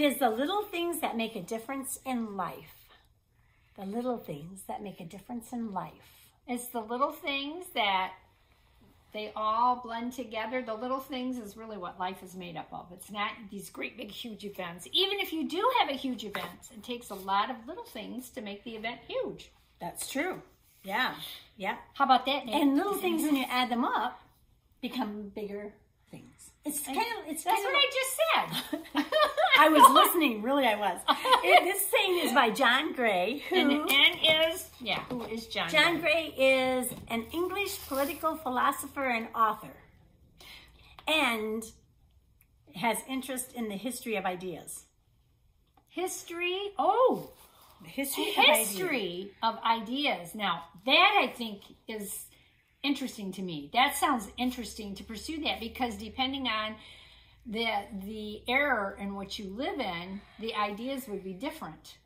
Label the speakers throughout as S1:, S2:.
S1: It is the little things that make a difference in life. The little things that make a difference in life.
S2: It's the little things that they all blend together. The little things is really what life is made up of. It's not these great big huge events. Even if you do have a huge event, it takes a lot of little things to make the event huge.
S1: That's true. Yeah. Yeah.
S2: How about that? Nate?
S1: And little things when you add them up become bigger. It's kind of it's
S2: That's what
S1: of
S2: I just said.
S1: I was listening, really I was. It, this saying is by John Gray, who
S2: and N is yeah. Who is John?
S1: John Gray is an English political philosopher and author, and has interest in the history of ideas.
S2: History. Oh,
S1: The history, of ideas.
S2: history of ideas. Now, that I think is interesting to me. That sounds interesting to pursue that because depending on the the era in which you live in, the ideas would be different.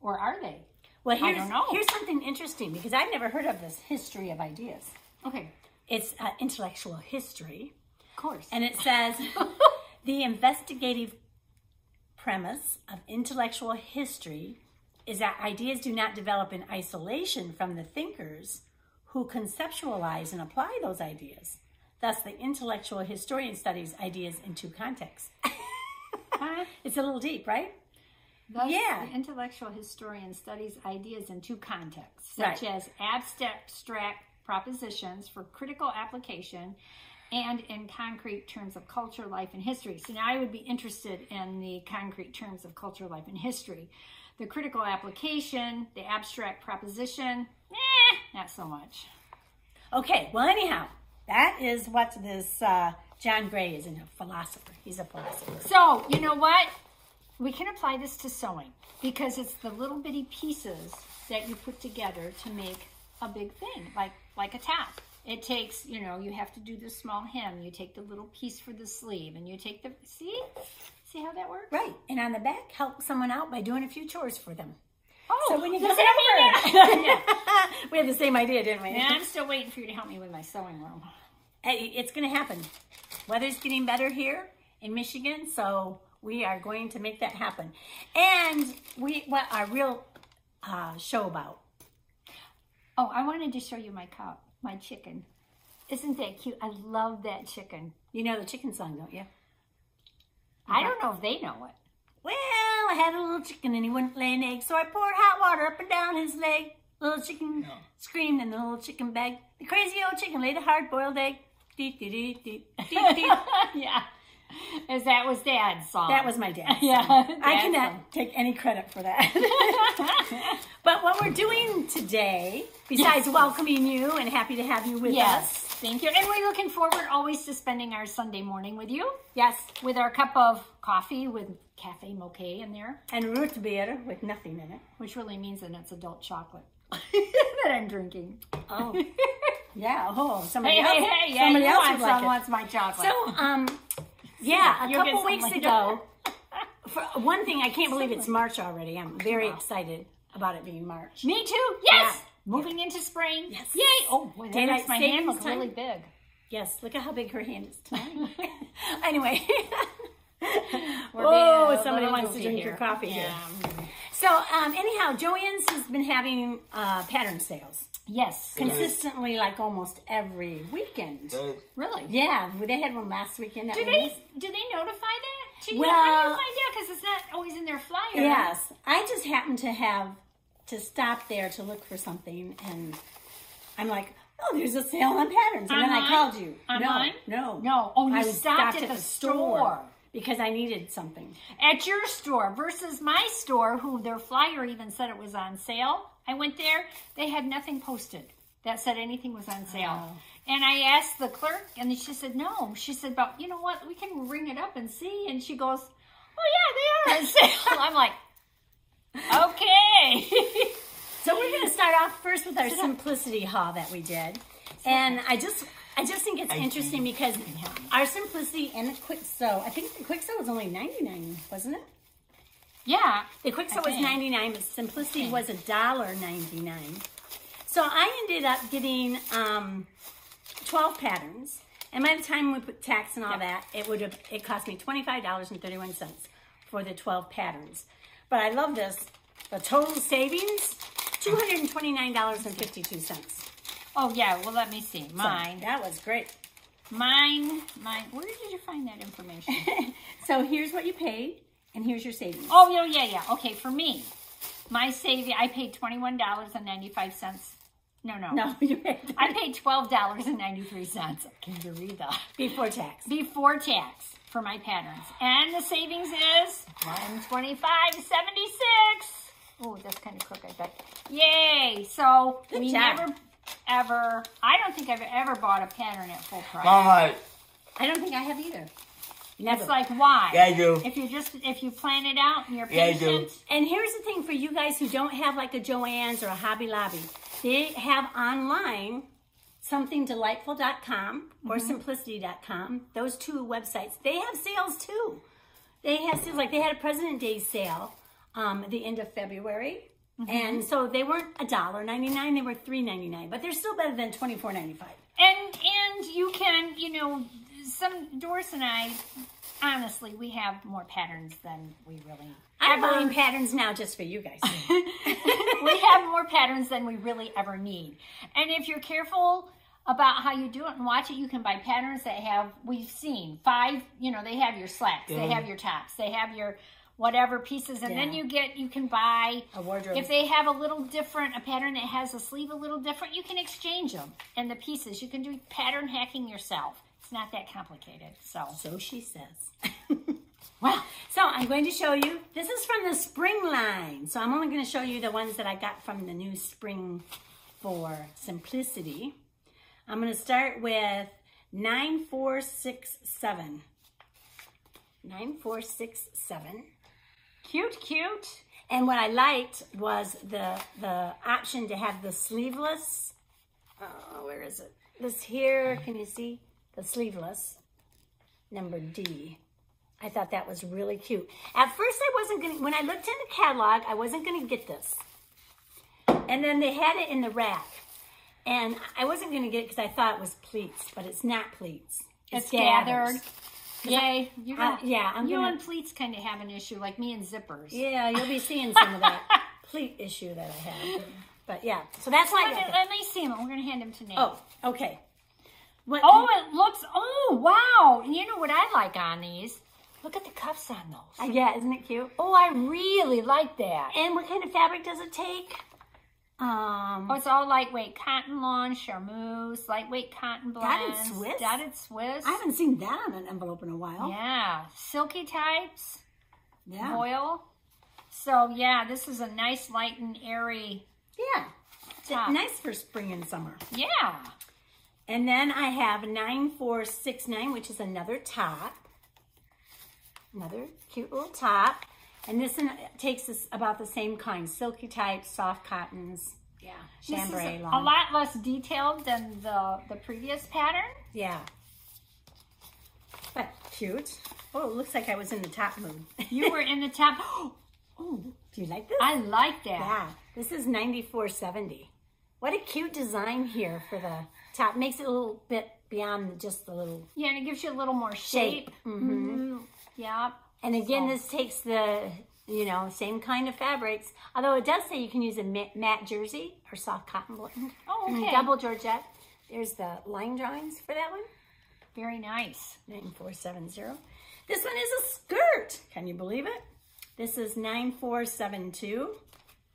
S2: Or are they?
S1: Well,
S2: I
S1: here's,
S2: don't know.
S1: here's something interesting because I've never heard of this history of ideas.
S2: Okay.
S1: It's uh, intellectual history.
S2: Of course.
S1: And it says the investigative premise of intellectual history is that ideas do not develop in isolation from the thinkers who conceptualize and apply those ideas. Thus, the intellectual historian studies ideas in two contexts. It's a little deep, right?
S2: Thus,
S1: Yeah.
S2: the intellectual historian studies ideas in two contexts, such
S1: Right.
S2: as abstract propositions for critical application and in concrete terms of culture, life, and history. So now I would be interested in the concrete terms of culture, life, and history. The critical application, the abstract proposition, eh, not so much.
S1: Okay, well, anyhow, that is what this uh, John Gray is, in a philosopher. He's a philosopher.
S2: So, you know what? We can apply this to sewing because it's the little bitty pieces that you put together to make a big thing, like like a top. It takes, you know, you have to do the small hem. You take the little piece for the sleeve, and you take the see, see how that works.
S1: Right, and on the back, help someone out by doing a few chores for them.
S2: Oh,
S1: So when you
S2: does
S1: get
S2: that mean
S1: we had the same idea, didn't we?
S2: And I'm still waiting for you to help me with my sewing room.
S1: Hey, it's going to happen. Weather's getting better here in Michigan, so we are going to make that happen. And we what our real uh, show about.
S2: Oh, I wanted to show you my cow, my chicken. Isn't that cute? I love that chicken.
S1: You know the chicken song, don't you?
S2: I don't know if they know it.
S1: Well, I had a little chicken and he wouldn't lay an egg, so I poured hot water up and down his leg. Little chicken screamed and the little chicken begged. The crazy old chicken laid a hard-boiled egg. Dee, dee, dee, dee, dee, dee.
S2: yeah. As that was Dad's song.
S1: That was my dad's
S2: Yeah,
S1: song. I cannot
S2: song.
S1: take any credit for that. but what we're doing today, besides welcoming you and happy to have you with
S2: Yes,
S1: us.
S2: thank you. And we're looking forward always to spending our Sunday morning with you.
S1: Yes,
S2: With our cup of coffee with cafe mocha in there,
S1: and root beer with nothing in it.
S2: which really means that it's adult chocolate that I'm drinking.
S1: Oh, yeah. Oh, somebody
S2: Hey,
S1: else.
S2: hey, hey,
S1: somebody else
S2: want
S1: would like
S2: wants my chocolate.
S1: So, um, yeah, a
S2: You'll
S1: couple weeks
S2: later.
S1: ago, for one thing, I can't believe it's March already. I'm very excited about it being March.
S2: Me too. Yes.
S1: Yeah.
S2: Moving into spring.
S1: Yes.
S2: Yay. Oh, boy, that makes my hand look really big.
S1: Yes, look at how big her hand is tonight. anyway. Oh, somebody wants to drink
S2: here.
S1: your coffee here. So, um, anyhow, JoAnn's has been having uh, pattern sales
S2: Yes.
S1: consistently, like almost every weekend.
S2: Really?
S1: Yeah, they had one last weekend. That
S2: Do
S1: we
S2: they
S1: missed.
S2: do they notify that? To you?
S1: Well-
S2: How do you find out? Because it's not always in their flyer.
S1: Yes, I just happened to have to stop there to look for something, and I'm like, "Oh, there's a sale on patterns," and then I called you.
S2: Online?
S1: No, no,
S2: No. Oh, you
S1: I
S2: stopped at the store.
S1: because I needed something.
S2: At your store versus my store, who their flyer even said it was on sale. I went there, they had nothing posted that said anything was on sale.
S1: Oh.
S2: And I asked the clerk, and she said, no. She said, but you know what? We can ring it up and see. And she goes, oh, yeah, they are on sale. I'm like, okay.
S1: So we're going to start off first with our simplicity haul that we did, and I just. I just think it's interesting because our simplicity and the Kwik Sew. I think the Kwik Sew was only ninety nine, wasn't it?
S2: Yeah.
S1: The Kwik Sew was ninety nine, but simplicity was a dollar ninety nine. So I ended up getting um, twelve patterns, and by the time we put tax and all that, it would have it cost me twenty five dollars and thirty one cents for the 12 patterns. But I love this. The total savings, $229.52.
S2: Oh yeah, well let me see. Mine.
S1: That was great.
S2: Mine, mine. Where did you find that information?
S1: So here's what you paid, and here's your savings.
S2: oh, yeah, yeah, yeah. Okay, for me, my saving, I paid twenty-one dollars and ninety-five cents. No, no,
S1: No, you paid
S2: I paid twelve dollars and ninety-three cents. Can you read that?
S1: before tax.
S2: Before tax for my patterns, and the savings is one twenty-five seventy-six. Oh, that's kind of crooked, but yay! So
S1: Good
S2: we
S1: job.
S2: never, ever. I don't think I've ever bought a pattern at full price.
S3: Mama,
S1: I don't think I have either. Never.
S2: It's like why?
S3: Yeah, I do.
S2: If you just if you plan it out and you're patient.
S3: Yeah, I do.
S2: patient.
S1: And here's the thing for you guys who don't have like a JoAnn's or a Hobby Lobby. They have online somethingdelightful.com or simplicity.com. Those two websites. They have sales too. They have sales like they had a President Day sale um, at the end of February. And so they weren't a dollar ninety nine, they were three ninety nine, but they're still better than twenty four ninety five.
S2: And and you can, you know, some Doris and I, honestly, we have more patterns than we really
S1: I'm
S2: ever.
S1: buying patterns now just for you guys.
S2: we have more patterns than we really ever need. And if you're careful about how you do it and watch it, you can buy patterns that have we've seen five. You know, they have your slacks, they have your tops, they have your whatever pieces, and then you get you can buy
S1: A wardrobe.
S2: If they have a little different, a pattern that has a sleeve a little different, you can exchange them and the pieces. You can do pattern hacking yourself. It's not that complicated. So,
S1: So she says. well, so I'm going to show you. This is from the spring line. So I'm only going to show you the ones that I got from the new spring for simplicity. I'm going to start with 9467. 9467.
S2: cute, cute.
S1: And what I liked was the the option to have the sleeveless. Oh, where is it? This here, can you see the sleeveless number D? I thought that was really cute. At first, I wasn't gonna. When I looked in the catalog, I wasn't gonna get this. And then they had it in the rack, and I wasn't gonna get it because I thought it was pleats, but it's not pleats.
S2: It's
S1: gathers.
S2: gathered. Yay. You're
S1: Uh,
S2: gonna,
S1: yeah, I'm
S2: you
S1: gonna-
S2: and pleats kind of have an issue, like me and zippers.
S1: Yeah, you'll be seeing some of that pleat issue that I have. But yeah, so that's why I
S2: Let
S1: got
S2: me,
S1: that.
S2: let me see him. We're going to hand him to Nate.
S1: Oh, okay. What,
S2: Oh, it looks, oh, wow. And you know what I like on these? Look at the cuffs on those.
S1: uh, yeah, isn't it cute?
S2: Oh, I really like that.
S1: And what kind of fabric does it take? Um,
S2: Oh, it's all lightweight cotton lawn, charmeuse, lightweight cotton
S1: Dotted
S2: blends.
S1: Swiss?
S2: Dotted Swiss.
S1: I haven't seen that on an envelope in a while.
S2: Yeah, silky types,
S1: Yeah.
S2: foil. So yeah, this is a nice, light and airy
S1: Yeah. Nice for spring and summer.
S2: Yeah.
S1: And then I have 9469, which is another top. Another cute little top. And this one takes us about the same kind. Silky type, soft cottons.
S2: Yeah.
S1: Chambray
S2: this is
S1: lawn.
S2: a lot less detailed than the the previous pattern.
S1: Yeah. But cute. Oh, it looks like I was in the top mood.
S2: You were in the top.
S1: oh, do you like this?
S2: I like that.
S1: Yeah, this is 9470. What a cute design here for the top. Makes it a little bit beyond just the little.
S2: Yeah, and it gives you a little more shape.
S1: Shape. Mm-hmm.
S2: Mhm. Yeah.
S1: And again,
S2: So-
S1: this takes the, you know, same kind of fabrics. Although it does say you can use a matte jersey or soft cotton blend.
S2: Oh, okay.
S1: Double Georgette. There's the line drawings for that one.
S2: Very nice.
S1: 9470. This one is a skirt. Can you believe it? This is 9472.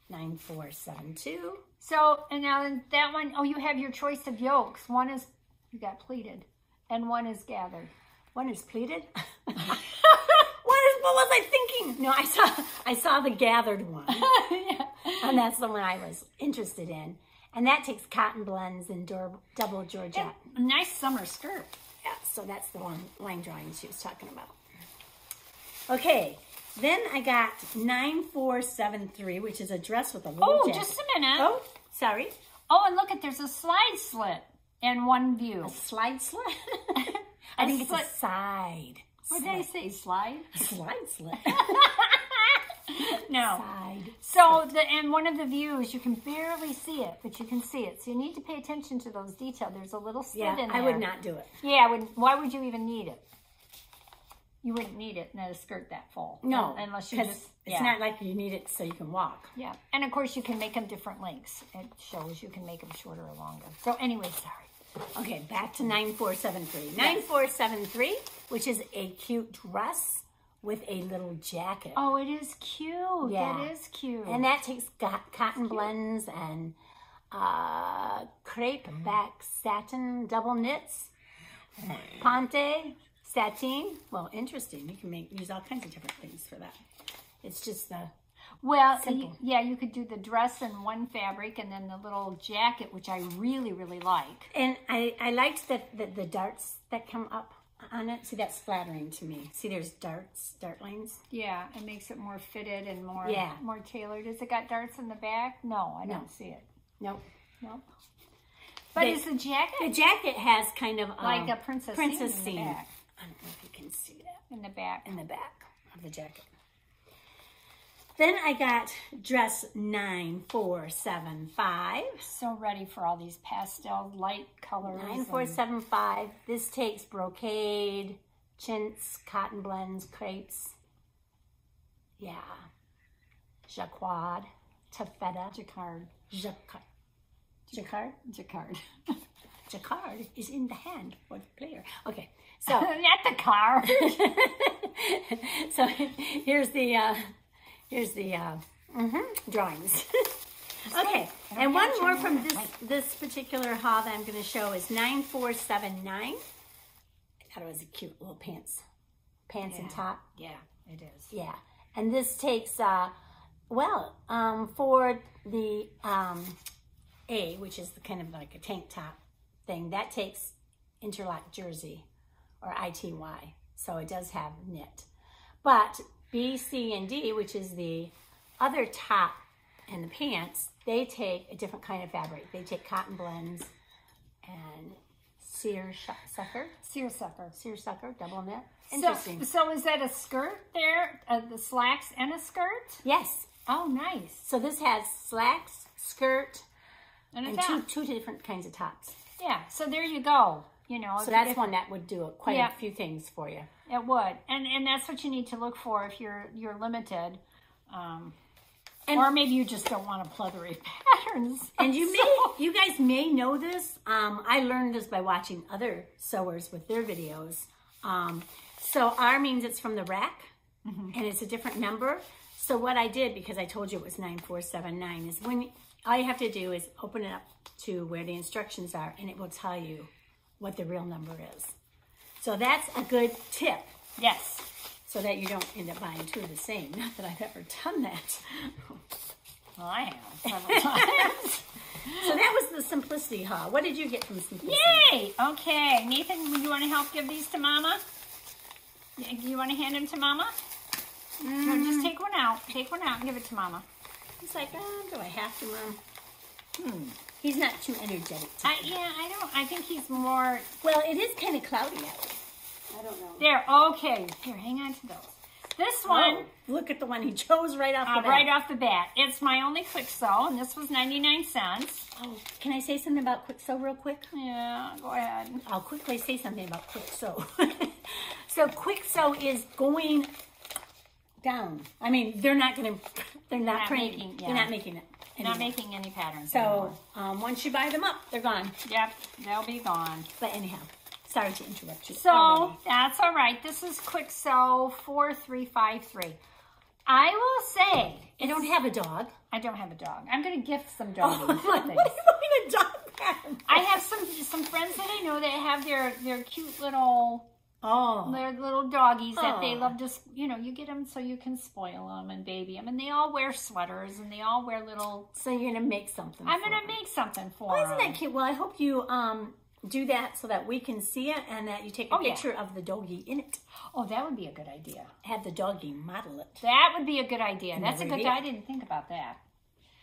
S1: 9472.
S2: So, and now that one, oh, you have your choice of yokes. One is, you got pleated, and one is gathered.
S1: One is pleated. what is what was I thinking? No, I saw I saw the gathered one.
S2: yeah.
S1: and that's the one I was interested in. And that takes cotton blends and double Georgette.
S2: A nice summer skirt.
S1: Yeah, so that's the one line drawing she was talking about. Okay, then I got 9473, which is a dress with a little
S2: Oh,
S1: jacket.
S2: just a minute.
S1: Oh, sorry.
S2: Oh, and look at there's a slide slit in one view.
S1: A slide slit? I think it's
S2: slit.
S1: a side.
S2: What did I say? Slide?
S1: A slide slit.
S2: No.
S1: Side.
S2: So the in one of the views you can barely see it, but you can see it. So you need to pay attention to those details. There's a little slit
S1: Yeah,
S2: in there.
S1: I would not do it.
S2: Yeah, I would. Why would you even need it? You wouldn't need it in a skirt that full.
S1: No,
S2: unless you just
S1: it's
S2: yeah.
S1: not like you need it so you can walk.
S2: Yeah, and of course you can make them different lengths. It shows you can make them shorter or longer. So anyway, sorry.
S1: Okay, back to 9473. 9473, which is a cute dress with a little jacket.
S2: Oh, it is cute.
S1: Yeah.
S2: That is cute.
S1: And that takes got cotton blends and uh, crepe back satin double knits, ponte, sateen. Well, interesting. You can make use all kinds of different things for that. It's just the
S2: well, yeah, you could do the dress in one fabric and then the little jacket, which I really, really like.
S1: and I I liked the, the the darts that come up on it. See, that's flattering to me. See, there's darts, dart lines.
S2: Yeah, it makes it more fitted and more
S1: Yeah.
S2: more tailored. Has it got darts in the back? No, I
S1: No.
S2: don't see it.
S1: Nope.
S2: Nope. But
S1: They-
S2: is the jacket
S1: The jacket has kind of
S2: like
S1: um,
S2: a princess,
S1: princess
S2: seam
S1: seam.
S2: in the back?
S1: I don't know if you can see that.
S2: In the back.
S1: in the back of the jacket. Then I got dress 9475.
S2: So ready for all these pastel light colors. and-
S1: 9475. This takes brocade, chintz, cotton blends, crepes. Yeah. Jacquard, taffeta,
S2: Jacquard.
S1: jacquard. Jacquard?
S2: Jacquard.
S1: Jacquard is in the hand for the player. Okay, so
S2: Not the card.
S1: so here's the uh, here's the uh, mhm, drawings. okay, and one more from this this particular haul that I'm going to show is nine four seven nine. I thought it was a cute little pants, pants and top.
S2: yeah, it is.
S1: Yeah, and this takes uh, well um, for the um, A, which is the kind of like a tank top thing. That takes interlock jersey or ITY, so it does have knit. But B, C, and D, which is the other top and the pants, they take a different kind of fabric. They take cotton blends and seersucker,
S2: Seersucker.
S1: seersucker, double knit.
S2: So,
S1: Interesting.
S2: so is that a skirt there? Uh, the slacks and a skirt?
S1: yes.
S2: Oh, nice.
S1: So this has slacks, skirt,
S2: And a
S1: and two two different kinds of tops.
S2: Yeah. So there you go. You know,
S1: So that's
S2: if-
S1: one that would do quite
S2: Yeah.
S1: a few things for you.
S2: It would, and and that's what you need to look for if you're you're limited, um,
S1: And-
S2: or maybe you just don't want to plethora patterns.
S1: And you may, you guys may know this. Um, I learned this by watching other sewers with their videos. Um, so R means it's from the rack,
S2: Mm-hmm.
S1: and it's a different number. So what I did, because I told you it was nine four seven nine, is when all you have to do is open it up to where the instructions are, and it will tell you what the real number is. So that's a good tip,
S2: yes,
S1: so that you don't end up buying two of the same. Not that I've ever done that.
S2: well, I have several times.
S1: So that was the simplicity haul. What did you get from simplicity?
S2: Yay! Okay, Nathan, do you want to help give these to Mama? You want to hand them to Mama? Mm. No, just take one out. Take one out and give it to Mama.
S1: He's like, oh, do I have to, Mom? Hmm. He's not too energetic.
S2: I, yeah, I don't. I think he's more
S1: well, it is kind of cloudy out. I don't know.
S2: there. Okay, here, hang on to those. This one.
S1: Oh, look at the one he chose right off the
S2: Uh,
S1: bat.
S2: right off the bat. It's my only Kwik Sew, and this was 99 cents.
S1: Oh, can I say something about Kwik Sew real quick?
S2: Yeah, go ahead.
S1: I'll quickly say something about Kwik Sew. so Kwik Sew is going down. I mean, they're not going to. They're not,
S2: Not
S1: printing.
S2: making-
S1: They're not making it.
S2: Not making any patterns
S1: So um, once you buy them up, they're gone.
S2: Yep, they'll be gone.
S1: But anyhow, sorry to interrupt you.
S2: So
S1: already.
S2: that's all right. This is Kwik Sew 4353. I will say,
S1: I don't have a dog.
S2: I don't have a dog. I'm going to gift some
S1: Oh,
S2: doggies.
S1: Like,
S2: things.
S1: what do you mean a dog?
S2: I have some some friends that I know that have their their cute little
S1: Oh,
S2: They're little doggies that they love to you know you get them so you can spoil them and baby them and they all wear sweaters and they all wear little.
S1: so you're gonna make something.
S2: I'm gonna make something for
S1: Well, isn't
S2: them.
S1: that cute? Well, I hope you um do that so that we can see it and that you take a
S2: Oh, yeah.
S1: picture of the doggy in it.
S2: Oh, that would be a good idea.
S1: Have the doggy model it.
S2: That would be a good idea. That's a good.
S1: idea.
S2: I didn't think about that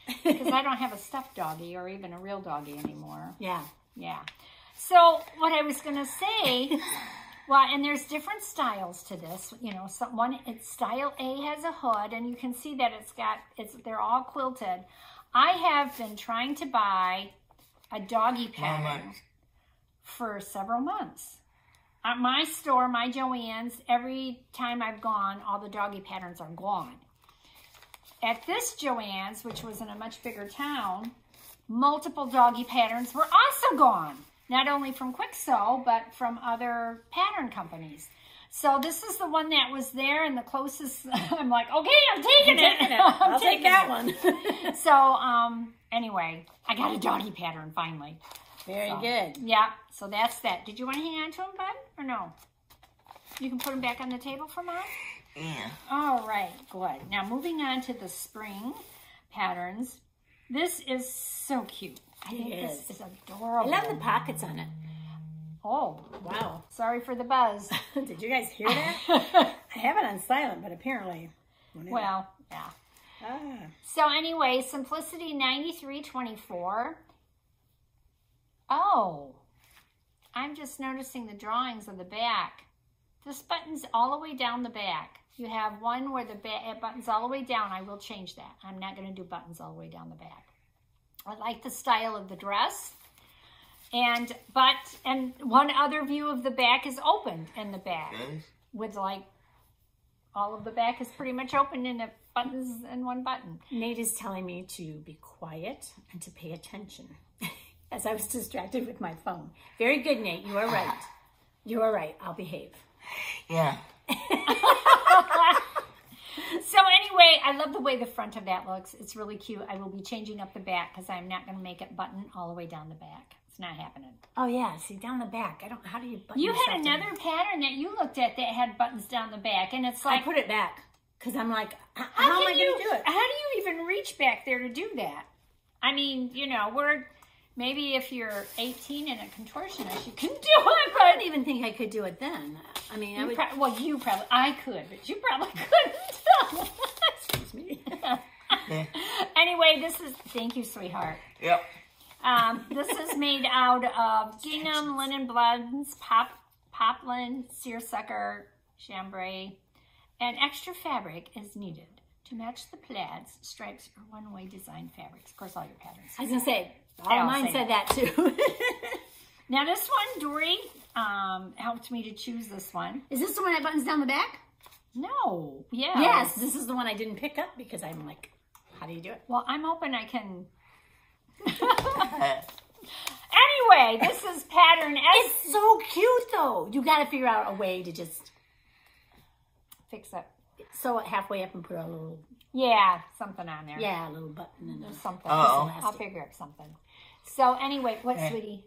S2: because I don't have a stuffed doggy or even a real doggy anymore.
S1: Yeah.
S2: Yeah. So what I was gonna say, well, and there's different styles to this. You know, so one it's style A has a hood, and you can see that it's got it's they're all quilted. I have been trying to buy a doggy pattern for several months. at my store, my JoAnn's, every time I've gone, all the doggy patterns are gone. At this JoAnn's, which was in a much bigger town, multiple doggy patterns were also gone. Not only from Kwik Sew, but from other pattern companies. So this is the one that was there and the closest, I'm like, okay, I'm taking it.
S1: Taking it.
S2: I'm
S1: I'll take that
S2: it.
S1: one.
S2: So, um, anyway, I got a doggy pattern finally.
S1: Very
S2: So,
S1: good.
S2: Yeah, so that's that. Did you want to hang on to them, bud, or no? You can put them back on the table for mom?
S3: Yeah.
S2: All right, good. Now moving on to the spring patterns. This is so cute. I think
S1: It
S2: this
S1: is.
S2: adorable.
S1: I love the pockets on it.
S2: Oh,
S1: Wow.
S2: sorry for the buzz.
S1: Did you guys hear that? I have it on silent, but apparently.
S2: well, yeah.
S1: Ah.
S2: So anyway, Simplicity 9324. Oh, I'm just noticing the drawings on the back. This button's all the way down the back. You have one where the button's all the way down. I will change that. I'm not going to do buttons all the way down the back. I like the style of the dress. And, but, and one other view of the back is open in the back
S3: Guys?
S2: with like, all of the back is pretty much open and it buttons and one button.
S1: Nate is telling me to be quiet and to pay attention as I was distracted with my phone. Very good, Nate. You are right. You are right. I'll behave.
S3: Yeah.
S2: So anyway, I love the way the front of that looks. It's really cute. I will be changing up the back because I'm not going to make it button all the way down the back. It's not happening.
S1: Oh yeah, see down the back. I don't. How do you button?
S2: You had
S1: down?
S2: another pattern that you looked at that had buttons down the back, and it's like I
S1: put it back because I'm like,
S2: how,
S1: how, am I going to do it?
S2: How do you even reach back there to do that? I mean, you know, we're maybe if you're 18 and a contortionist, you can do it, But
S1: I
S2: but
S1: didn't even think I could do it then. I mean, I would.
S2: prob- well, you probably I could, but you probably couldn't.
S1: excuse me.
S2: anyway, this is thank you, sweetheart.
S3: Yep.
S2: Um, this is made out of gingham, linen blends, pop, poplin, seersucker, chambray, and extra fabric is needed to match the plaids, stripes, or one-way design fabrics. Of course, all your patterns.
S1: I was gonna say. All mine said that too.
S2: Now, this one, Dory um, helped me to choose this one.
S1: is this the one that buttons down the back?
S2: No, yeah.
S1: Yes, this is the one I didn't pick up because I'm like, how do you do it?
S2: Well, I'm hoping I can. anyway, this is pattern S.
S1: It's so cute though. You got to figure out a way to just
S2: Fix it.
S1: Sew it halfway up and put a little,
S2: Yeah, something on there.
S1: yeah, a little button and
S2: There's something.
S3: Uh-oh.
S2: I'll figure out something. So anyway, what, sweetie?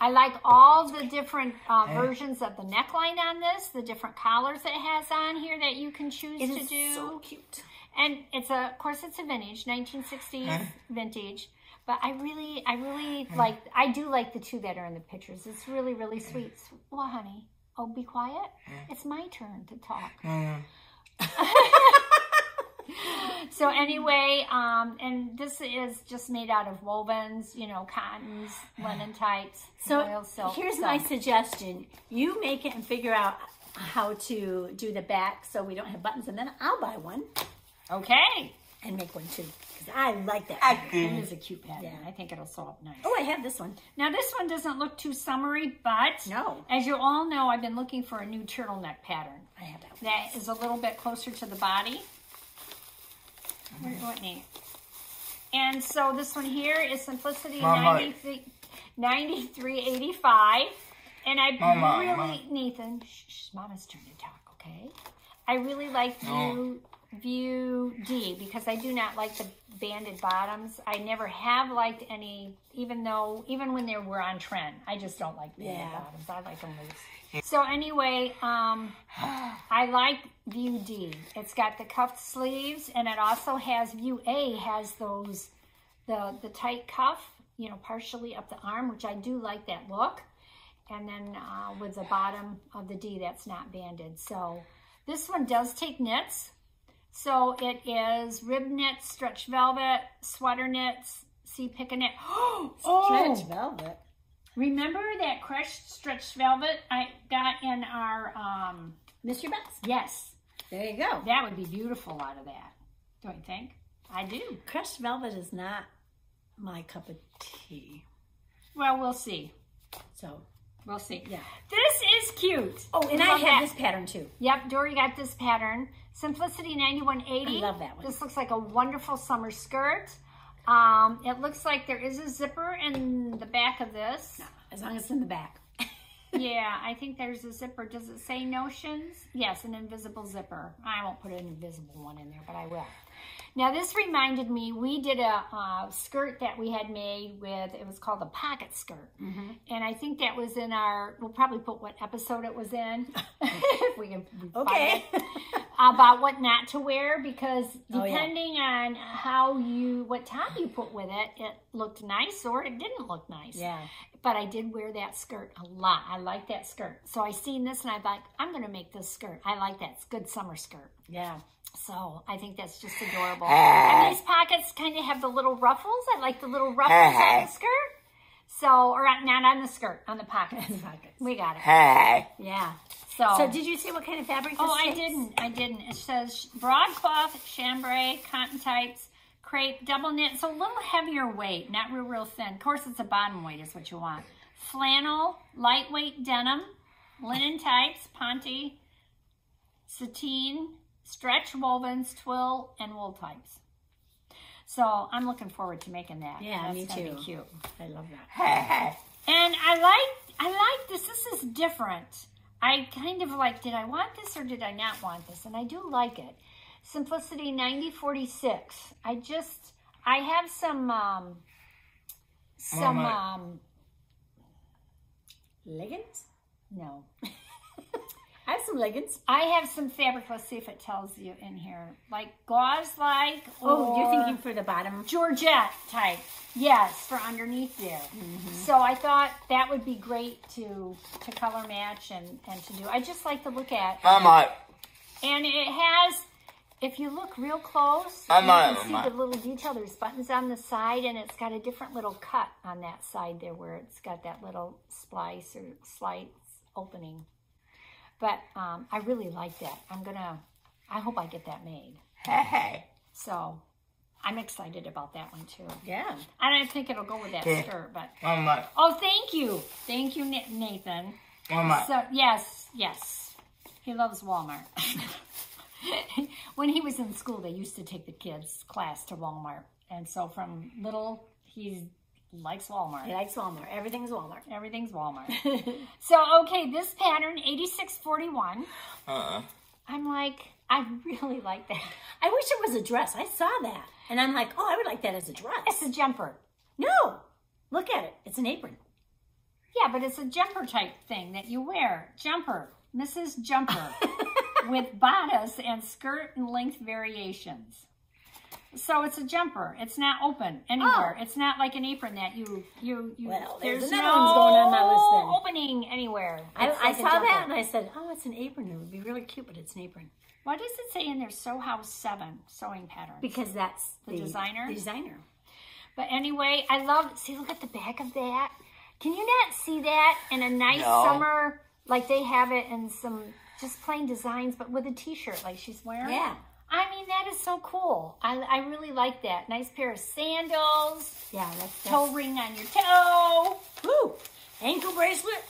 S2: I like all the different uh, versions of the neckline on this, the different collars it has on here that you can choose
S1: It
S2: to
S1: is
S2: do.
S1: so cute.
S2: and it's a, of course, it's a vintage, 1960s vintage. But I really, I really like, I do like the two that are in the pictures. It's really, really sweet. Well, honey, oh, be quiet. It's my turn to talk. So anyway, um, and this is just made out of wovens, you know, cottons, linen types,
S1: So
S2: oil silk.
S1: here's
S2: so-
S1: my suggestion. You make it and figure out how to do the back so we don't have buttons and then I'll buy one
S2: Okay.
S1: And make one too. Because I like that.
S3: I
S1: pattern.
S2: It is a cute pattern.
S1: Yeah.
S2: I think it'll sew up nice.
S1: Oh, I have this one.
S2: Now this one doesn't look too summery, but
S1: No.
S2: as you all know, I've been looking for a new turtleneck pattern
S1: I have that one.
S2: that is a little bit closer to the body. Where, what name? And so this one here is Simplicity 93 9385. And I
S3: Mama,
S2: really,
S3: Mama.
S2: Nathan, shh, shh, Mama's turn to talk, okay? I really like
S3: No.
S2: View, D because I do not like the banded bottoms. I never have liked any, even though, even when they were on trend, I just don't like banded
S1: Yeah.
S2: bottoms. I like them loose. So anyway, um, I like View D. It's got the cuffed sleeves, and it also has View A has those the the tight cuff, you know, partially up the arm, which I do like that look. And then uh, with the bottom of the D that's not banded. So this one does take knits. So it is rib knits, stretch velvet, sweater knits, see pick a knit. Oh,
S1: Stretch velvet.
S2: Remember that crushed stretched velvet I got in our, um,
S1: Miss your best.
S2: yes,
S1: There you go.
S2: that would be beautiful out of that. Don't you think? I do.
S1: Crushed velvet is not my cup of tea.
S2: Well, we'll see.
S1: So
S2: We'll see.
S1: Yeah.
S2: This is cute.
S1: Oh, and I have
S2: that.
S1: this pattern too.
S2: Yep, Dory got this pattern. Simplicity 9180.
S1: I love that one.
S2: This looks like a wonderful summer skirt. Um, it looks like there is a zipper in the back of this.
S1: As long as it's in the back.
S2: yeah, I think there's a zipper. Does it say notions? Yes, an invisible zipper. I won't put an invisible one in there, but I will. Now this reminded me, we did a uh, skirt that we had made with, it was called a pocket skirt. And I think that was in our, we'll probably put what episode it was in. if we can
S1: Okay.
S2: About what not to wear because
S1: Oh, yeah.
S2: depending on how you, what top you put with it, it looked nice or it didn't look nice
S1: yeah.
S2: but I did wear that skirt a lot. I like that skirt. So I seen this and I thought, I'm going to make this skirt. I like that. It's a good summer skirt.
S1: Yeah.
S2: So I think that's just adorable. Ah. and these pockets kind of have the little ruffles. I like the little ruffles on the ah. skirt. So, or not on the skirt, on the pockets.
S1: Pockets.
S2: We got it.
S3: Hey.
S2: Yeah. So,
S1: So did you see what kind of fabric?
S2: oh,
S1: this
S2: I
S1: is?
S2: didn't. I didn't. It says broadcloth, chambray, cotton tights, crepe, double knit. So a little heavier weight, not real, real thin. Of course, it's a bottom weight is what you want. Flannel, lightweight denim, linen types, ponte, sateen, stretch wovens, twill, and wool types. So I'm looking forward to making that.
S1: Yeah,
S2: That's
S1: me
S2: gonna
S1: too.
S2: Be cute.
S1: I love that.
S3: Hey.
S2: And I like I like this. This is different. I kind of like, did I want this or did I not want this? And I do like it. Simplicity 9046. I just I have some um some
S3: Mama.
S2: um
S1: Leggings?
S2: no.
S1: I have some leggings.
S2: I have some fabric. Let's see if it tells you in here. Like gauze like
S1: Oh, you're thinking for the bottom.
S2: Georgette type. Yes, for underneath there. Mm-hmm. So I thought that would be great to to color match and, and to do. I just like to look at.
S3: Mama.
S2: And it has, if you look real close,
S3: I'm
S2: you
S3: not-
S2: can see
S3: I'm
S2: the little detail. There's buttons on the side and it's got a different little cut on that side there where it's got that little splice or slice opening. But um, I really like that. I'm gonna, I hope I get that made.
S3: Hey.
S2: So I'm excited about that one too.
S1: Yeah.
S2: I don't think it'll go with that
S3: Yeah.
S2: skirt, but
S3: Mama.
S2: oh, thank you, thank you, Na- Nathan.
S3: Mama.
S2: So yes, yes, he loves Walmart. when he was in school, they used to take the kids class to Walmart, and so from little he likes Walmart.
S1: He likes Walmart. Everything's Walmart.
S2: Everything's Walmart. so okay, this pattern eighty six forty one.
S3: Uh-uh.
S2: I'm like, I really like that.
S1: I wish it was a dress. I saw that. And I'm like, oh, I would like that as a dress.
S2: It's a jumper.
S1: No. Look at it. It's an apron.
S2: Yeah, but it's a jumper type thing that you wear. Jumper, Mrs. Jumper, with bodice and skirt and length variations. So it's a jumper. It's not open anywhere. Oh. It's not like an apron that you you you.
S1: Oh. Well, there's
S2: there's
S1: another
S2: no
S1: one's going on my list then.
S2: opening anywhere.
S1: I,
S2: It's
S1: I
S2: like a
S1: saw
S2: jumper.
S1: that and I said, oh, it's an apron. It would be really cute, but it's an apron.
S2: What does it say in there? Sew House Seven sewing pattern?
S1: Because that's
S2: The designer?
S1: The designer.
S2: But anyway, I love. See, look at the back of that. Can you not see that in a nice
S3: No.
S2: summer? Like they have it in some just plain designs, but with a T-shirt like she's wearing.
S1: Yeah.
S2: I mean, that is so cool. I, I really like that. Nice pair of sandals,
S1: Yeah, that's,
S2: toe
S1: that's
S2: ring on your toe.
S1: Woo! Ankle bracelet.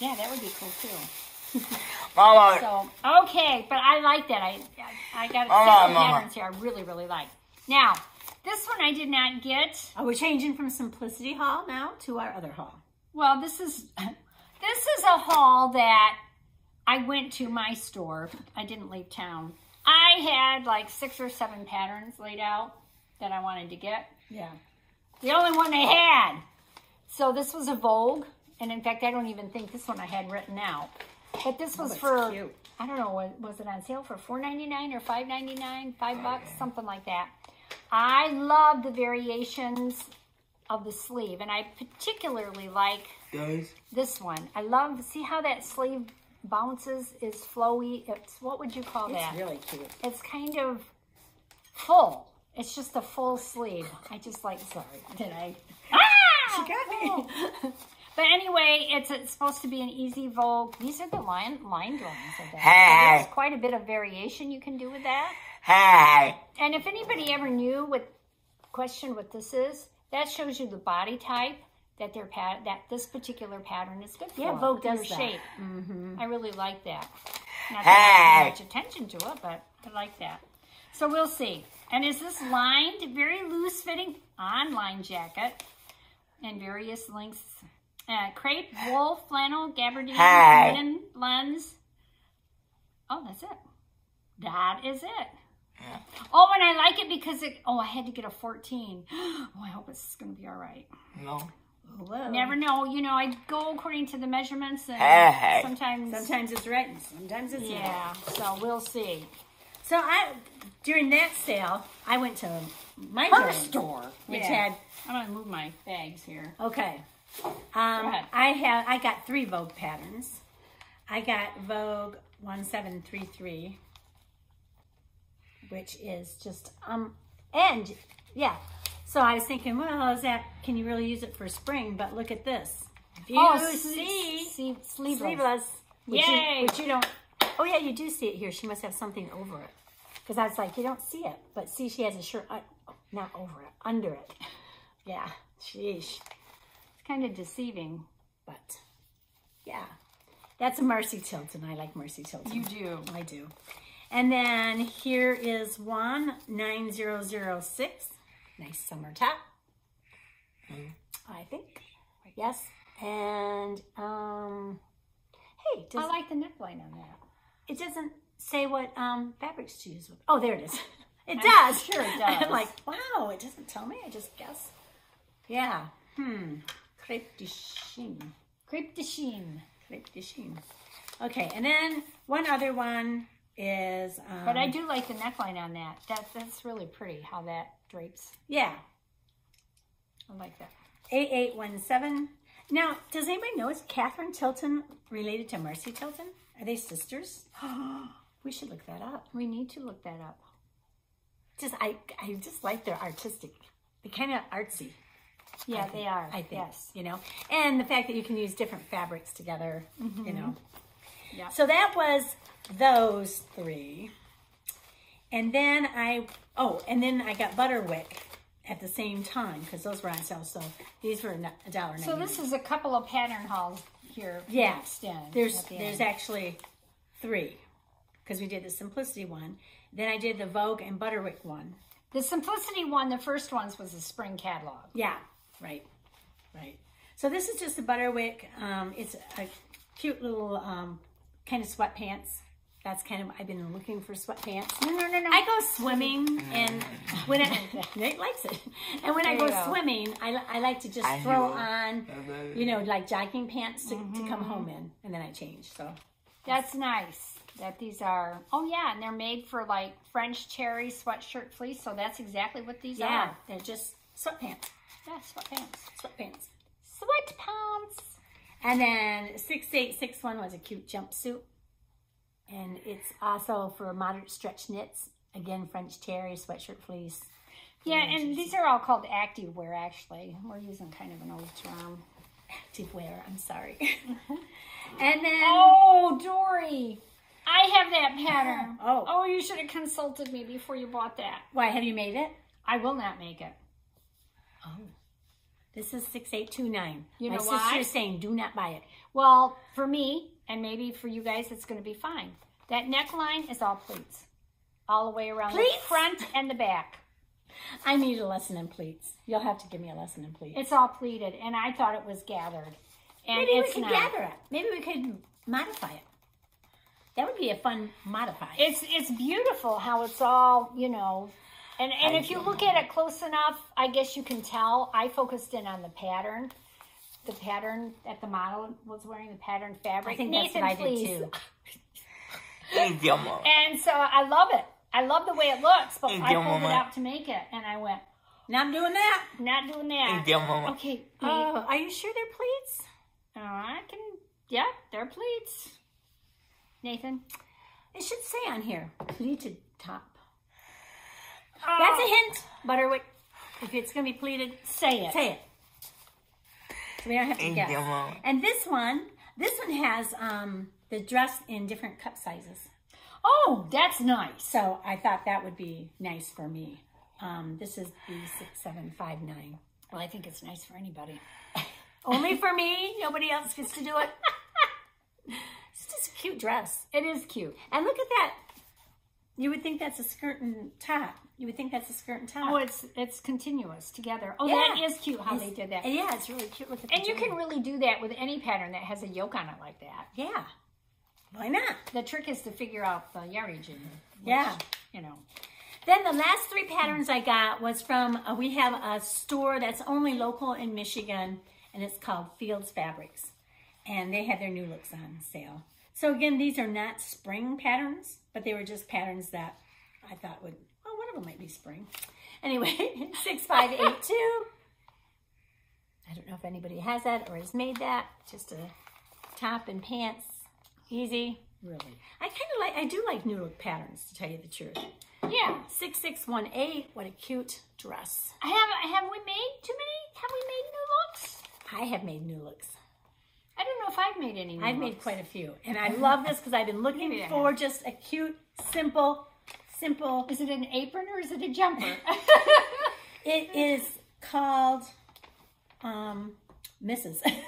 S2: Yeah, that would be cool too.
S3: Mama.
S2: So okay, but I like that. I I, I got
S3: Mama,
S2: several
S3: Mama.
S2: patterns here. I really really like. Now this one I did not get.
S1: Oh, we're changing from Simplicity Hall now to our other hall.
S2: Well, this is this is a haul that I went to my store. I didn't leave town. I had like six or seven patterns laid out that I wanted to get.
S1: Yeah.
S2: The only one they had. So this was a Vogue, and in fact, I don't even think this one I had written out. But this was
S1: that's
S2: for
S1: cute.
S2: I don't know, was, was it on sale for four ninety nine or five ninety nine, five oh, bucks, something like that. I love the variations of the sleeve, and I particularly like
S3: Guys.
S2: this one. I love see how that sleeve bounces is flowy. It's what would you call
S1: It's
S2: that?
S1: It's really cute.
S2: It's kind of full. It's just a full sleeve. I just like. Sorry, did I? Ah!
S1: She got me.
S2: But anyway, it's, it's supposed to be an easy Vogue. These are the line line drawings of that.
S3: Hey.
S2: There's quite a bit of variation you can do with that.
S3: Hey.
S2: And if anybody ever knew what questioned what this is, that shows you the body type. That their pat that this particular pattern is good for.
S1: Yeah, Vogue does that.
S2: shape.
S1: Mm-hmm.
S2: I really like that. Not that I pay much attention to it, but I like that. So we'll see. And is this lined, very loose fitting online jacket and various lengths? Uh, crepe, wool, flannel, gabardine,
S3: Hey.
S2: linen, lens. Oh, that's it. That is it. Oh, and I like it because it. Oh, I had to get a 14. Oh, I hope it's going to be all right.
S3: No.
S1: Whoa.
S2: Never know. You know, I go according to the measurements, and
S3: Hey.
S2: sometimes,
S1: Sometimes it's right and sometimes it's not.
S2: yeah. So we'll see.
S1: So I, during that sale, I went to my
S2: Her
S1: JoAnn,
S2: store,
S1: which
S2: Yeah.
S1: had
S2: I'm gonna move my bags here.
S1: okay. Um,
S2: ahead.
S1: I have I got three Vogue patterns. I got Vogue one seven three three, which is just um and yeah. So I was thinking, well, is that can you really use it for spring? But look at this. If you
S2: oh,
S1: see
S2: see, sleeveless.
S1: sleeveless, which you, which you don't. Oh yeah, you do see it here. She must have something over it. Because I was like, you don't see it, but see, she has a shirt, uh, not over it, under it. Yeah, sheesh.
S2: It's kind of deceiving.
S1: But yeah, that's a Marcy Tilton. I like Marcy Tilton.
S2: You do.
S1: I do. And then here is one nine zero zero six. Nice summer top. I think. Yes. And um, hey, does
S2: I like the neckline on that.
S1: it doesn't say what um, fabrics to use with. Oh, there it is. It
S2: I'm
S1: does.
S2: sure it does.
S1: I'm like, wow, it doesn't tell me. I just guess. Yeah. Hmm. Crepe de chine.
S2: Crepe de chine.
S1: Crepe de chine. Okay, and then one other one is. Um,
S2: But I do like the neckline on that. That that's really pretty how that drapes.
S1: Yeah.
S2: I like that.
S1: 8817. Now, does anybody know is Catherine Tilton related to Marcy Tilton? Are they sisters? we should look that up.
S2: We need to look that up.
S1: Just I I just like their artistic. They're kind of artsy.
S2: Yeah, they are.
S1: I think.
S2: Yes.
S1: You know, and the fact that you can use different fabrics together, you know.
S2: Yeah.
S1: So that was those three. And then I, oh, and then I got Butterwick at the same time because those were on sale. So these were a dollar
S2: So this is a couple of pattern hauls here.
S1: Yeah. There's
S2: the
S1: there's
S2: end.
S1: actually three because we did the Simplicity one. Then I did the Vogue and Butterwick one.
S2: the simplicity one. The first ones was the spring catalog.
S1: Yeah, right, right. So this is just a Butterwick. Um, it's a cute little um, kind of sweatpants. That's kind of I've been looking for sweatpants.
S2: No, no, no, no.
S1: I go swimming, and when I, Nate likes it, and when I go
S2: go.
S1: swimming, I, I like to just
S3: I
S1: throw
S3: know.
S1: on, you know, like jogging pants to, to
S2: Mm-hmm.
S1: come home in, and then I change. So
S2: That's nice that these are. Oh yeah, and they're made for like French terry sweatshirt fleece. So that's exactly what these
S1: yeah,
S2: are.
S1: they're just sweatpants,
S2: Yeah, sweatpants.
S1: sweatpants.
S2: Sweatpants.
S1: And then 6861 was a cute jumpsuit. And it's also for moderate stretch knits. Again, French terry, sweatshirt fleece.
S2: Yeah, and these are all called active wear. Actually, we're using kind of an old term.
S1: Active wear, I'm sorry. and then,
S2: Oh, Dory, I have that pattern.
S1: Oh.
S2: oh, you should have consulted me before you bought that.
S1: why, have you made it?
S2: I will not make it.
S1: Oh. This is 6829.
S2: You
S1: My
S2: know
S1: sister
S2: why?
S1: is saying do not buy it.
S2: Well, for me, and maybe for you guys, it's going to be fine. That neckline is all pleats, all the way around
S1: Pleats?
S2: the front and the back.
S1: I need a lesson in pleats. You'll have to give me a lesson in pleats.
S2: It's all pleated, and I thought it was gathered, and
S1: Maybe
S2: it's
S1: we could
S2: not.
S1: gather it. Maybe we could modify it. That would be a fun modify.
S2: It's it's beautiful how it's all you know, and and if you look at it close enough, I guess you can tell. I focused in on the pattern, the pattern that the model was wearing, the pattern fabric.
S1: I think that's what I did
S2: please.
S1: too.
S2: And so I love it. I love the way it looks, but I pulled it out to make it, and I went,
S1: Now I'm doing that.
S2: not doing that. Okay,
S1: Oh, are you sure they're pleats?
S2: uh, I can. Yeah, they're pleats. Nathan,
S1: It should say on here, pleated top.
S2: Oh,
S1: That's a hint, Butterwick. If it's going to be pleated,
S2: say it.
S1: say it. So we don't have to guess.
S3: Idioma.
S1: And this one, this one has um, the dress in different cup sizes.
S2: Oh, that's nice.
S1: So I thought that would be nice for me. Um, this is B6759.
S2: Well, I think it's nice for anybody.
S1: Only for me. Nobody else gets to do it. it's just a cute dress.
S2: It is cute.
S1: And look at that. You would think that's a skirt and top. You would think that's a skirt and top.
S2: Oh, it's it's continuous together. Oh,
S1: Yeah.
S2: that is cute how they did that.
S1: Yeah, it's really cute. At the
S2: And you can really do that with any pattern that has a yoke on it like that.
S1: Yeah. Why not?
S2: The trick is to figure out the yardage and which,
S1: Yeah.
S2: you know.
S1: Then the last three patterns I got was from, uh, we have a store that's only local in Michigan, and it's called Fields Fabrics. And they had their New Looks on sale. So again, these are not spring patterns, but they were just patterns that I thought would, oh, one of them might be spring. Anyway, 6582. I don't know if anybody has that or has made that. Just a top and pants. Easy.
S2: Really.
S1: I kind of like, I do like New Look patterns, to tell you the truth.
S2: Yeah.
S1: 6618, what a cute dress.
S2: I have have we made too many? Have we made New Looks?
S1: I have made New Looks.
S2: I don't know if I've made any new
S1: I've made quite a few. And I love this because I've been looking
S2: Maybe
S1: for just a cute, simple, simple.
S2: Is it an apron or is it a jumper?
S1: It is called um, Mrs. it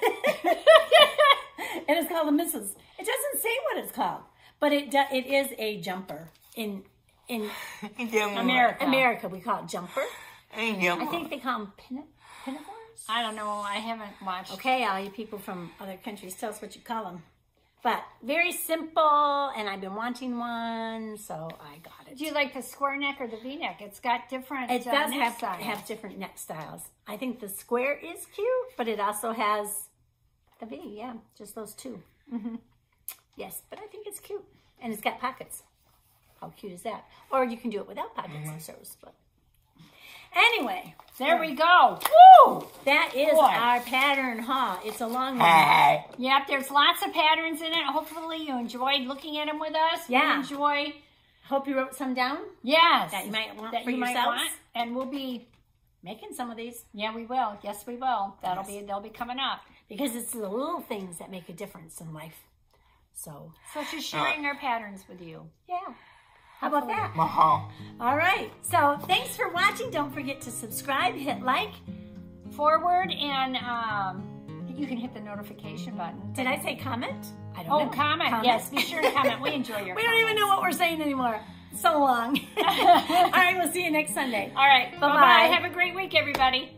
S1: is called a Mrs. It doesn't say what it's called, but it do, it is a jumper in in
S2: America.
S1: America. We call it jumper.
S3: I
S1: I think they call them pin, pinafores.
S2: I don't know. I haven't watched.
S1: Okay, all you people from other countries, tell us what you call them. But very simple, and I've been wanting one, so I got it.
S2: Do you like the square neck or the V neck? It's got different.
S1: It
S2: uh,
S1: does
S2: neck
S1: have
S2: styles.
S1: have different neck styles. I think the square is cute, but it also has the V. Yeah, just those 2 Mm-hmm. Yes, but I think it's cute, and it's got pockets. How cute is that? Or you can do it without pockets, I suppose. But anyway,
S2: There we go.
S1: woo! That is
S2: Boy.
S1: our pattern, huh? It's a long one.
S3: Hey.
S2: Yep, there's lots of patterns in it. Hopefully you enjoyed looking at them with us.
S1: Yeah.
S2: enjoy.
S1: Hope you wrote some down
S2: Yes.
S1: that you might want
S2: that
S1: for
S2: you might
S1: yourselves.
S2: want. And we'll be,
S1: Making some of these
S2: yeah, we will. Yes, we will. That'll
S1: Yes.
S2: be, they'll be coming up.
S1: because it's the little things that make a difference in life. So
S2: Such as sharing our patterns with you.
S1: yeah, how about that?
S3: Mahal.
S1: All right. So thanks for watching. Don't forget to subscribe, hit like.
S2: Forward and um, you can hit the notification button.
S1: Did I say comment? I don't
S2: Oh,
S1: know.
S2: comment. Yes, be sure to comment. We enjoy your
S1: We don't even know what we're saying anymore. So long. All right. We'll see you next Sunday.
S2: All right. Bye-bye. Have a great week, everybody.